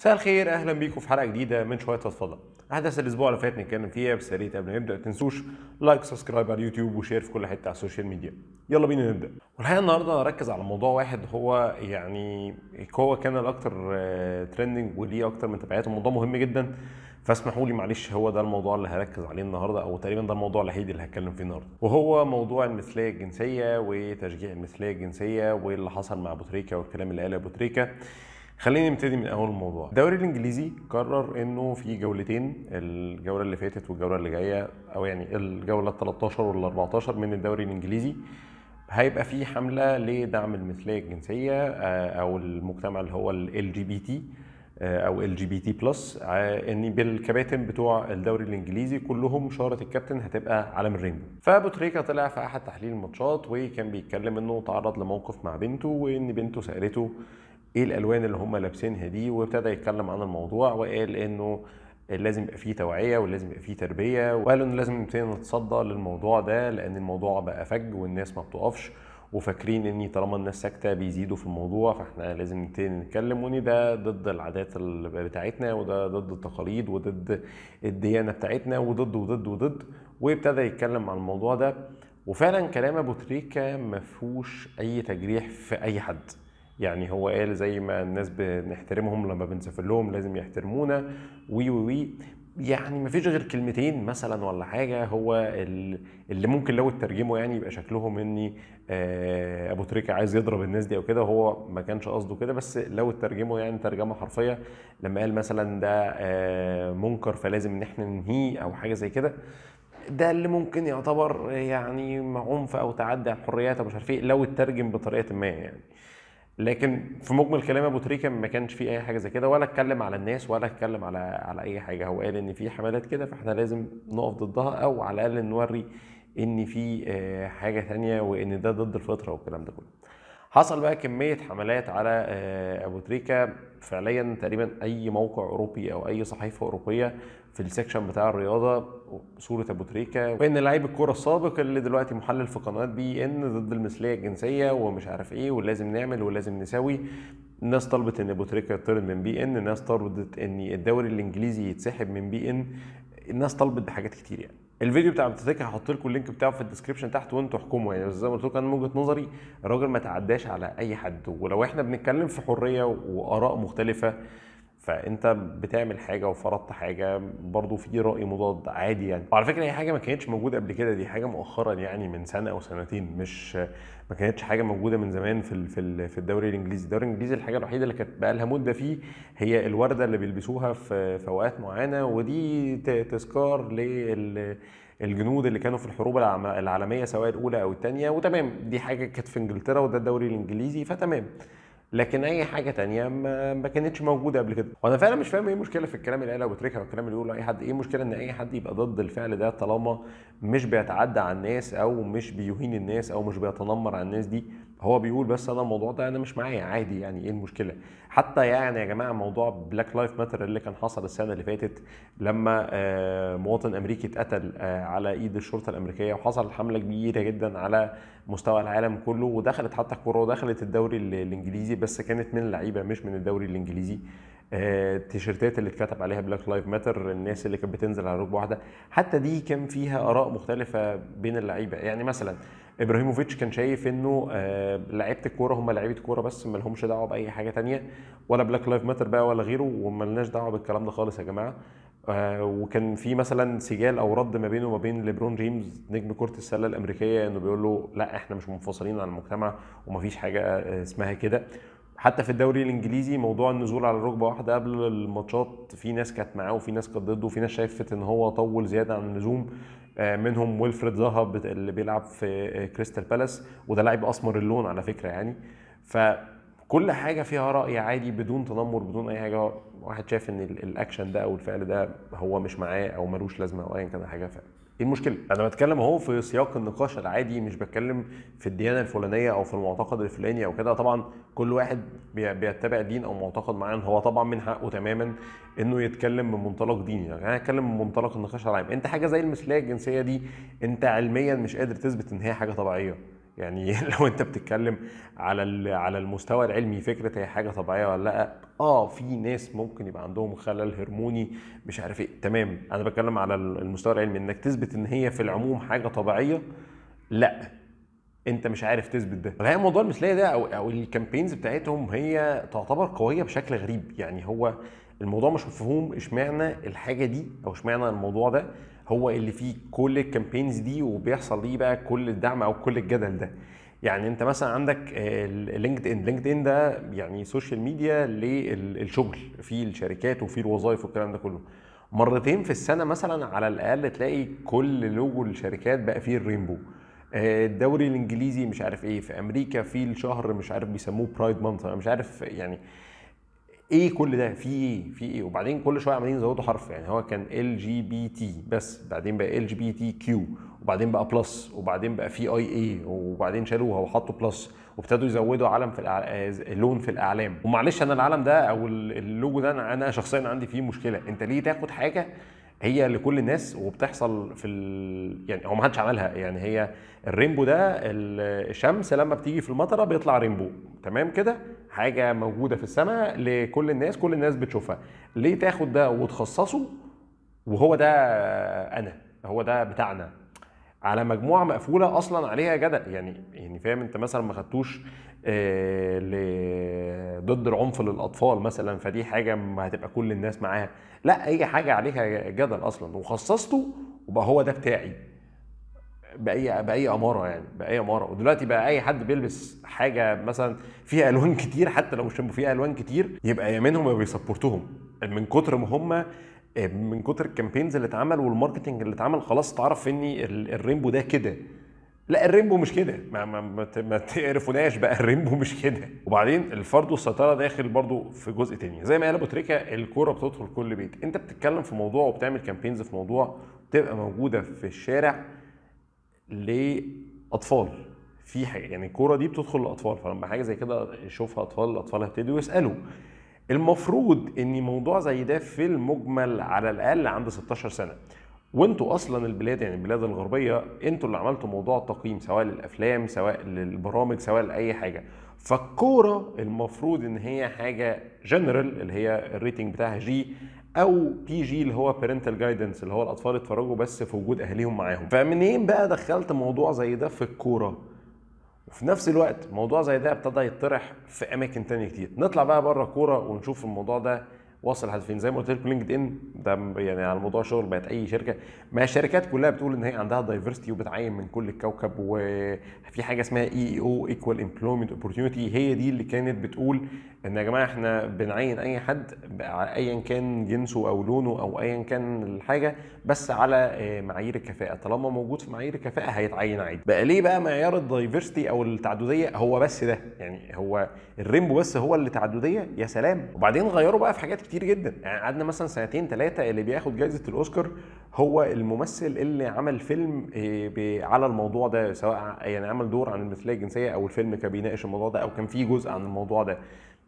مساء الخير أهلا بيكم في حلقة جديدة من شوية فضفضه أحداث الأسبوع اللي فات نتكلم فيها بس يا ريت قبل ما نبدا تنسوش like subscribe على اليوتيوب و share في كل حتة على ال social media. يلا بينا نبدأ. والحقيقة النهارده هركز على موضوع واحد هو يعني هو كان الاكثر trending وليه أكتر من تبعات الموضوع مهم جدا. فاسمحوا لي معلش هو ده الموضوع اللي هركز عليه النهارده أو تقريبا ده الموضوع الوحيد اللي هتكلم فيه النهارده. وهو موضوع المثلية الجنسية وتشجيع المثلية الجنسية واللي حصل مع أبو تريكة والكلام اللي قاله أبو تريكة. خلينا نبتدي من أول الموضوع. الدوري الإنجليزي قرر إنه في جولتين الجولة اللي فاتت والجولة اللي جاية أو يعني الجولة 13 وال 14 من الدوري الإنجليزي هيبقى في حملة لدعم المثلية الجنسية أو المجتمع اللي هو ال جي بي تي أو ال جي بي تي بلس إن بالكباتن بتوع الدوري الإنجليزي كلهم شاره الكابتن هتبقى علم ال rainbow فابو تريكه طلع في أحد تحليل الماتشات وكان بيتكلم إنه تعرض لموقف مع بنته وإن بنته سألته إيه الألوان اللي هم لابسينها دي وابتدى يتكلم عن الموضوع وقال إنه لازم يبقى فيه توعية ولازم يبقى فيه تربية وقال انه لازم نبتدي نتصدى للموضوع ده لأن الموضوع بقى فج والناس ما بتقفش وفاكرين إن طالما الناس ساكتة بيزيدوا في الموضوع فإحنا لازم نبتدي نتكلم وإن ده ضد العادات بتاعتنا وده ضد التقاليد وضد الديانة بتاعتنا وضد وضد وضد وابتدى يتكلم عن الموضوع ده. وفعلا كلام أبو تريكة ما فيهوش أي تجريح في أي حد. يعني هو قال زي ما الناس بنحترمهم لما بنسافر لهم لازم يحترمونا. وي وي وي. يعني ما فيش غير كلمتين مثلا ولا حاجة هو اللي ممكن لو اترجموا يعني يبقى شكلهم إني أبو تريكة عايز يضرب الناس دي أو كده. هو ما كانش قصده كده بس لو اترجموا يعني ترجمة حرفية لما قال مثلا ده منكر فلازم إن إحنا ننهيه أو حاجة زي كده. ده اللي ممكن يعتبر يعني عنف أو تعدي على الحريات أو مش عارف إيه لو اترجم بطريقة ما يعني. لكن في مجمل كلام أبو تريكة ما كانش فيه أي حاجة زي كده ولا اتكلم على الناس ولا اتكلم على على أي حاجة. هو قال إن في حملات كده فإحنا لازم نقف ضدها أو على الأقل نوري إن في حاجة تانية وإن ده ضد الفطرة والكلام ده كله. حصل بقى كمية حملات على أبو تريكة فعليا تقريبا أي موقع أوروبي أو أي صحيفة أوروبية في ال section بتاع الرياضة صورة أبو تريكة وإن لعيب الكورة السابق اللي دلوقتي محلل في قناة بي إن ضد المثلية الجنسية ومش عارف إيه ولازم نعمل ولازم نسوي الناس طلبت إن أبو تريكة يطرد من بي إن الناس طلبت إن الدوري الإنجليزي يتسحب من بي إن الناس طلبت بحاجات كتير يعني. الفيديو بتاع أبو تريكة هحط لكم ال link بتاعه في ال description تحت وأنتوا احكموا يعني. زي ما قلت لكم أنا من وجهة نظري الراجل ما تعداش على أي حد ولو إحنا بنتكلم في حرية وآراء مختلفة فأنت بتعمل حاجة وفرضت حاجة برضو في رأي مضاد عادي يعني. وعلى فكرة هي حاجة ما كانتش موجودة قبل كده دي حاجة مؤخرا يعني من سنة أو سنتين مش ما كانتش حاجة موجودة من زمان في في في الدوري الإنجليزي. الدوري الإنجليزي الحاجة الوحيدة اللي كانت بقى لها مدة فيه هي الوردة اللي بيلبسوها في في أوقات معينة ودي تذكار لل الجنود اللي كانوا في الحروب العالمية سواء الأولى أو الثانية وتمام دي حاجة كانت في إنجلترا وده الدوري الإنجليزي فتمام. لكن أي حاجة تانية ما, ما كانتش موجودة قبل كده. وأنا فعلا مش فاهم إيه المشكلة في الكلام اللي قاله ابو تريكه والكلام اللي بيقوله اي حد. إيه المشكلة إن أي حد يبقى ضد الفعل ده طالما مش بيتعدى على الناس أو مش بيهين الناس أو مش بيتنمر على الناس دي؟ هو بيقول بس أنا الموضوع ده أنا مش معايا عادي يعني إيه المشكلة؟ حتى يعني يا جماعة موضوع Black Lives Matter اللي كان حصل السنة اللي فاتت لما مواطن أمريكي اتقتل على إيد الشرطة الأمريكية وحصل حملة كبيرة جدا على مستوى العالم كله ودخلت حتى الكورة ودخلت الدوري الإنجليزي. بس كانت من اللعيبة مش من الدوري الإنجليزي. التيشيرتات اللي اتكتب عليها Black Lives Matter الناس اللي كانت بتنزل على ركبة واحدة. حتى دي كان فيها آراء مختلفة بين اللعيبة. يعني مثلا إبراهيموفيتش كان شايف إنه لعيبة الكورة هم لعيبة كوره بس ما لهمش دعوة بأي حاجة تانية ولا Black Lives Matter بقى ولا غيره وما لناش دعوة بالكلام ده خالص يا جماعة. وكان في مثلا سجال أو رد ما بينه وما بين ليبرون جيمس نجم كرة السلة الأمريكية إنه بيقول له لا إحنا مش منفصلين عن المجتمع ومفيش حاجة اسمها كده. حتى في الدوري الإنجليزي موضوع النزول على ركبة واحدة قبل الماتشات في ناس كانت معاه وفي ناس كانت ضده وفي ناس شايفة إن هو طول زيادة عن اللزوم. منهم ويلفريد زاها اللي بيلعب في كريستال بالاس وده لاعب أسمر اللون على فكرة يعني. فكل حاجة فيها رأي عادي بدون تنمر بدون أي حاجة. واحد شايف إن الاكشن ده أو الفعل ده هو مش معاه أو ملوش لازمة أو ايا كان حاجة فعلا إيه المشكلة؟ أنا بتكلم أهو في سياق النقاش العادي مش بتكلم في الديانة الفلانية أو في المعتقد الفلاني أو كده. طبعا كل واحد بيتبع دين أو معتقد معين هو طبعا من حقه تماما إنه يتكلم من منطلق ديني. يعني أنا أتكلم من منطلق النقاش العام. أنت حاجة زي المثليه الجنسية دي أنت علميا مش قادر تثبت إن هي حاجة طبيعية. يعني لو انت بتتكلم على على المستوى العلمي فكرة هي حاجة طبيعية ولا لأ؟ آه في ناس ممكن يبقى عندهم خلل هرموني مش عارف إيه. تمام. أنا بتكلم على المستوى العلمي. إنك تثبت إن هي في العموم حاجة طبيعية؟ لأ. أنت مش عارف تثبت ده. الحقيقة موضوع المثلية ده أو أو الكامبينز بتاعتهم هي تعتبر قوية بشكل غريب. يعني هو الموضوع مش مفهوم. اشمعنى الحاجة دي أو اشمعنى الموضوع ده هو اللي فيه كل ال campaigns دي وبيحصل ليه بقى كل الدعم أو كل الجدل ده. يعني أنت مثلا عندك LinkedIn LinkedIn ده يعني social media للشغل في الشركات وفي الوظائف والكلام ده كله. مرتين في السنة مثلا على الأقل تلاقي كل لوجو الشركات بقى فيه ال rainbow. آه، الدوري الإنجليزي مش عارف إيه في أمريكا في الشهر مش عارف بيسموه Pride Month أنا مش عارف يعني إيه كل ده؟ في إيه؟ في إيه؟ وبعدين كل شوية عمالين يزودوا حرف يعني هو كان LGBT بس بعدين بقى ال جي بي تي كيو وبعدين بقى plus وبعدين بقى في IA وبعدين شالوها وحطوا plus وابتدوا يزودوا علم في آه، لون في الأعلام. ومعلش أنا العلم ده أو اللوجو ده أنا شخصيا عندي فيه مشكلة. أنت ليه تاخد حاجة هي لكل الناس وبتحصل في ال... يعني هو ما حدش عملها يعني هي ال rainbow ده الشمس لما بتيجي في المطرة بيطلع rainbow. تمام كده؟ حاجة موجودة في السماء لكل الناس كل الناس بتشوفها. ليه تاخد ده وتخصصه؟ وهو ده أنا هو ده بتاعنا. على مجموعة مقفولة أصلا عليها جدل. يعني يعني فاهم؟ أنت مثلا ما خدتوش آه، ضد العنف للأطفال مثلا فدي حاجة ما هتبقى كل الناس معاها. لا أي حاجة عليها جدل أصلا. وخصصته وبقى هو ده بتاعي. بأي بأي أمارة يعني بأي أمارة. ودلوقتي بقى أي حد بيلبس حاجة مثلا فيها ألوان كتير حتى لو مش فيها ألوان كتير يبقى يبقى مينهم بي support وهم من كتر ما هم من كتر ال campaigns اللي اتعمل وال marketing اللي اتعمل خلاص اتعرف إن ال rainbow ده كده. لا ال rainbow مش كده. ما, ما, ما, ما تعرفوناش بقى. ال rainbow مش كده. وبعدين الفرض والسيطره داخل برضو في جزء تاني. زي ما قال أبو تريكة الكورة بتدخل كل بيت. أنت بتتكلم في موضوع وبتعمل campaigns في موضوع تبقى موجودة في الشارع. لأطفال. في حاجة يعني الكورة دي بتدخل للاطفال فلما حاجة زي كده يشوفها أطفال الأطفال هيبتدوا يسألوا. المفروض إن موضوع زي ده في المجمل على الأقل عند 16 سنة. وأنتوا أصلا البلاد يعني البلاد الغربية أنتوا اللي عملتوا موضوع التقييم سواء للأفلام سواء للبرامج سواء لأي حاجة. فالكورة المفروض إن هي حاجة جنرال اللي هي ال rating بتاعها G أو PG اللي هو parental guidance اللي هو الأطفال يتفرجوا بس في وجود اهاليهم معاهم. فمنين بقى دخلت موضوع زي ده في الكورة؟ وفي نفس الوقت موضوع زي ده ابتدى يطرح في أماكن تانية كتير. نطلع بقى بره الكوره ونشوف الموضوع ده واصل لحد فين؟ زي ما قلت لكم لينكد إن. ده يعني على موضوع شغل بقت أي شركة. ما الشركات كلها بتقول إن هي عندها diversity وبتعين من كل الكوكب وفي حاجة اسمها EEO equal employment opportunity هي دي اللي كانت بتقول إن يا جماعة إحنا بنعين أي حد ايا كان جنسه أو لونه أو ايا كان الحاجة بس على آه، معايير الكفاءة. طالما موجود في معايير الكفاءة هيتعين عادي. بقى ليه بقى معيار ال diversity أو التعددية؟ هو بس ده. يعني هو ال rainbow بس هو اللي تعددية؟ يا سلام. وبعدين غيروا بقى في حاجات كتير جدا. يعني قعدنا مثلا سنتين ثلاثة اللي بياخد جائزه الأوسكار هو الممثل اللي عمل فيلم آه، على الموضوع ده سواء يعني عمل دور عن المثلية الجنسية أو الفيلم كان بيناقش الموضوع ده أو كان فيه جزء عن الموضوع ده.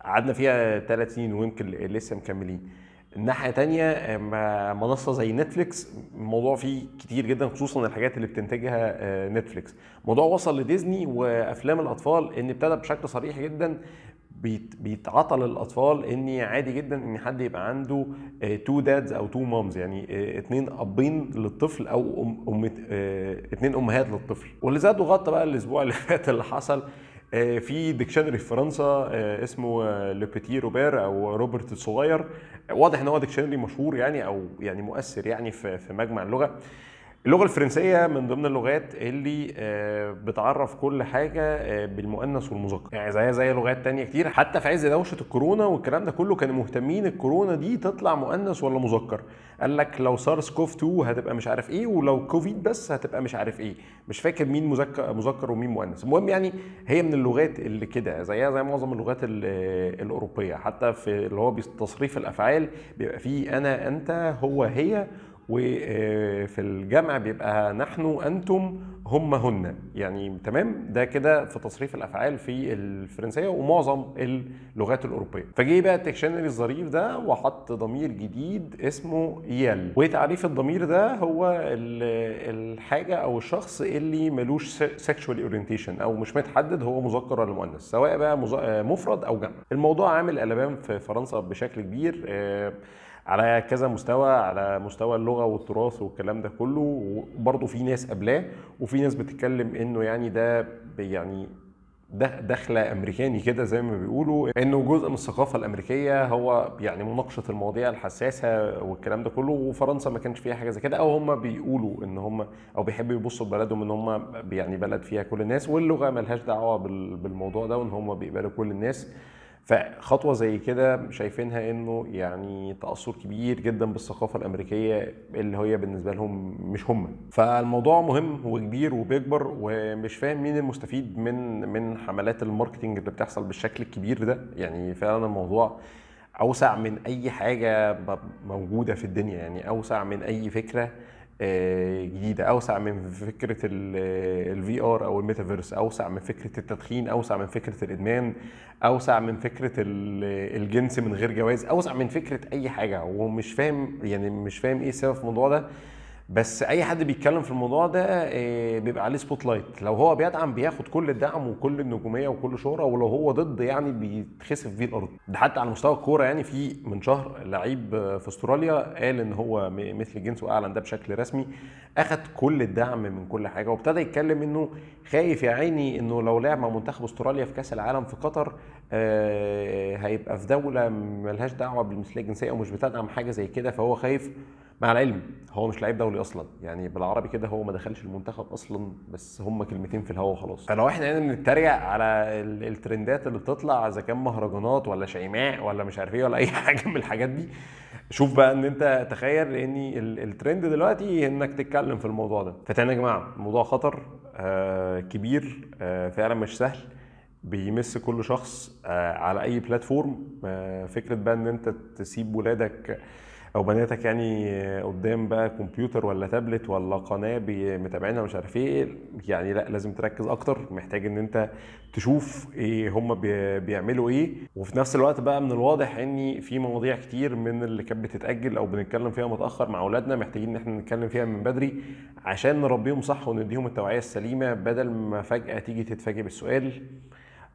قعدنا فيها ثلاث سنين ويمكن لسه مكملين. الناحيه تانية منصة زي نتفليكس الموضوع فيه كتير جدا خصوصا الحاجات اللي بتنتجها آه، نتفليكس. الموضوع وصل لديزني وأفلام الأطفال إن ابتدى بشكل صريح جدا. بيتقال للأطفال ان عادي جدا إن حد يبقى عنده two dads أو two moms يعني اثنين آه، أبين للطفل أو أم اثنين آه، أمهات للطفل. واللي زاد وغطى بقى الأسبوع اللي فات اللي حصل آه، في dictionary في فرنسا آه، اسمه آه، Le Petit Robert أو روبرت الصغير. واضح إن هو dictionary مشهور يعني أو يعني مؤثر يعني في مجمع اللغة. اللغة الفرنسية من ضمن اللغات اللي بتعرف كل حاجة بالمؤنث والمذكر. يعني زيها زي لغات تانية كتير. حتى في عز دوشة الكورونا والكلام ده كله كانوا مهتمين الكورونا دي تطلع مؤنث ولا مذكر. قال لك لو سارس كوف 2 هتبقى مش عارف إيه ولو كوفيد بس هتبقى مش عارف إيه. مش فاكر مين مذكر مذكر ومين مؤنث. المهم يعني هي من اللغات اللي كده زيها زي معظم اللغات الأوروبية. حتى في اللي هو تصريف الأفعال بيبقى فيه أنا أنت هو هي وفي الجمع بيبقى نحن أنتم هم هن يعني تمام؟ ده كده في تصريف الأفعال في الفرنسية ومعظم اللغات الأوروبية. فجه بقى التكشنري الظريف ده وحط ضمير جديد اسمه يل وتعريف الضمير ده هو ال- الحاجة أو الشخص اللي ملوش سexual اورينتيشن أو مش متحدد هو مذكر ولا مؤنث سواء بقى مفرد أو جمع. الموضوع عامل قلبان في فرنسا بشكل كبير. آه، على كذا مستوى على مستوى اللغة والتراث والكلام ده كله وبرضه في ناس قبلاه وفي ناس بتتكلم إنه يعني ده يعني ده دخله أمريكاني كده زي ما بيقولوا إنه جزء من الثقافة الأمريكية هو يعني مناقشة المواضيع الحساسة والكلام ده كله وفرنسا ما كانش فيها حاجة زي كده أو هم بيقولوا إن هم أو بيحبوا يبصوا لبلدهم إن هم يعني بلد فيها كل الناس واللغة ملهاش دعوة بال- بالموضوع ده وإن هم بيقبلوا كل الناس. فخطوة زي كده شايفينها إنه يعني تأثر كبير جدا بالثقافة الأمريكية اللي هي بالنسبة لهم مش هم. فالموضوع مهم وكبير وبيكبر ومش فاهم مين المستفيد من من حملات الماركتينج اللي بتحصل بالشكل الكبير ده. يعني فعلا الموضوع أوسع من أي حاجة موجودة في الدنيا. يعني أوسع من أي فكرة جديدة أوسع من فكرة ال VR أو الميتافيرس أوسع من فكرة التدخين أوسع من فكرة الإدمان أوسع من فكرة ال- الجنس من غير جواز أوسع من فكرة أي حاجة. ومش فاهم يعني مش فاهم إيه السبب في الموضوع ده. بس أي حد بيتكلم في الموضوع ده آه، بيبقى عليه spotlight لو هو بيدعم بياخد كل الدعم وكل النجومية وكل شهرة ولو هو ضد يعني بيتخسف فيه الأرض. ده حتى على مستوى الكورة يعني في من شهر لعيب في أستراليا قال إن هو مثل الجنس واعلن ده بشكل رسمي أخد كل الدعم من كل حاجة وابتدى يتكلم إنه خايف يا عيني إنه لو لعب مع منتخب أستراليا في كأس العالم في قطر آه، هيبقى في دولة ملهاش دعوة بالمثلية الجنسية أو مش بتدعم حاجة زي كده فهو خايف مع العلم هو مش لعيب دولي أصلا. يعني بالعربي كده هو ما دخلش المنتخب أصلا بس هم كلمتين في الهوا وخلاص. فلو إحنا هنا بنتريق على ال- الترندات اللي بتطلع إذا كان مهرجانات ولا شيماء ولا مش عارف إيه ولا أي حاجة من الحاجات دي. شوف بقى إن أنت تخيل إن ال- الترند دلوقتي إنك تتكلم في الموضوع ده. فتاني يا جماعة الموضوع خطر آه كبير آه فعلا مش سهل. بيمس كل شخص آه على أي بلاتفورم فكرة بقى إن أنت تسيب ولادك أو بناتك يعني قدام بقى كمبيوتر ولا تابلت ولا قناة متابعينها مش عارف إيه يعني لأ لازم تركز أكتر. محتاج إن أنت تشوف إيه هم بي- بيعملوا إيه. وفي نفس الوقت بقى من الواضح ان في مواضيع كتير من اللي كانت بتتأجل أو بنتكلم فيها متأخر مع أولادنا محتاجين إن إحنا نتكلم فيها من بدري عشان نربيهم صح ونديهم التوعية السليمة بدل ما فجأة تيجي تتفاجئ بالسؤال.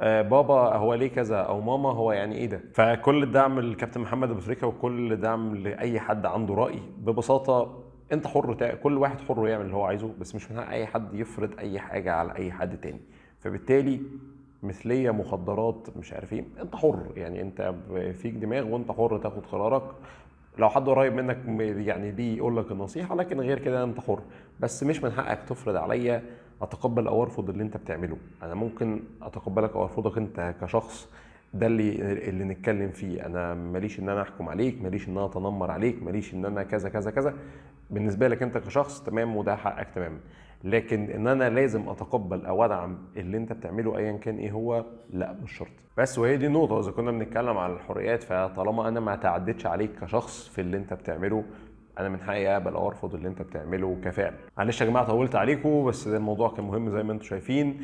بابا هو ليه كذا أو ماما هو يعني إيه ده؟ فكل الدعم للكابتن محمد أبو تريكة وكل دعم لأي حد عنده رأي ببساطة انت حر. كل واحد حر يعمل اللي هو عايزه بس مش من حق أي حد يفرض أي حاجة على أي حد تاني. فبالتالي مثلية مخدرات مش عارف إيه انت حر. يعني انت فيك دماغ وانت حر تاخد قرارك. لو حد قريب منك يعني دي يقول لك النصيحة لكن غير كده انت حر. بس مش من حقك تفرض عليا أتقبل أو ارفض اللي أنت بتعمله. أنا ممكن أتقبلك أو ارفضك أنت كشخص ده اللي اللي نتكلم فيه. أنا ماليش إن أنا أحكم عليك ماليش إن أنا أتنمر عليك ماليش إن أنا كذا كذا كذا. بالنسبة لك أنت كشخص تمام وده حقك تمام. لكن إن أنا لازم أتقبل أو أدعم اللي أنت بتعمله ايا كان إيه هو لا مش شرط. بس وهي دي النقطة. إذا كنا بنتكلم على الحريات فطالما أنا ما تعدتش عليك كشخص في اللي أنت بتعمله أنا من حقي اقبل أو أرفض اللي انت بتعمله كفعل. معلش يا جماعة طولت عليكم بس ده الموضوع كان مهم زي ما أنتم شايفين.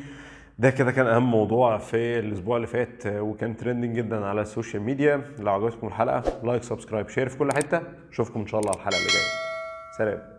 ده كده كان أهم موضوع في الأسبوع اللي فات وكان trending جدا على السوشيال ميديا لو عجبتكم الحلقة like subscribe share في كل حتة. اشوفكم إن شاء الله الحلقة اللي جاية. سلام.